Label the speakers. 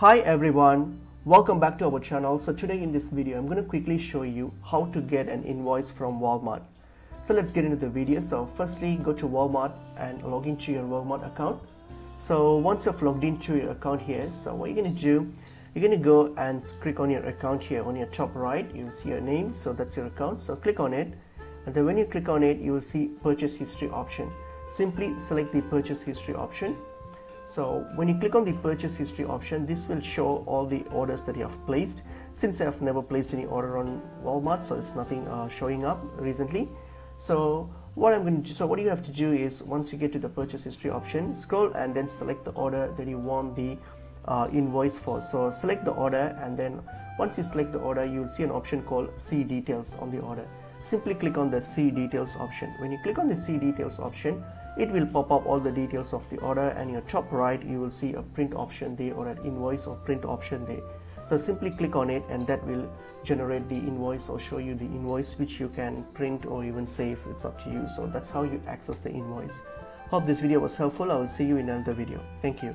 Speaker 1: Hi everyone, welcome back to our channel. So today in this video, I'm going to quickly show you how to get an invoice from Walmart. So let's get into the video. So firstly, go to Walmart and log into your Walmart account. So once you've logged into your account here, so what you're going to do, you're going to go and click on your account here on your top right. You'll see your name. So that's your account. So click on it. And then when you click on it, you will see purchase history option. Simply select the purchase history option so when you click on the purchase history option, this will show all the orders that you have placed. Since I have never placed any order on Walmart, so it's nothing uh, showing up recently. So what I'm going to do, so what you have to do is once you get to the purchase history option, scroll and then select the order that you want the uh, invoice for. So select the order and then once you select the order, you will see an option called see details on the order. Simply click on the see details option. When you click on the see details option, it will pop up all the details of the order and your top right you will see a print option there or an invoice or print option there. So simply click on it and that will generate the invoice or show you the invoice which you can print or even save. It's up to you. So that's how you access the invoice. Hope this video was helpful. I will see you in another video. Thank you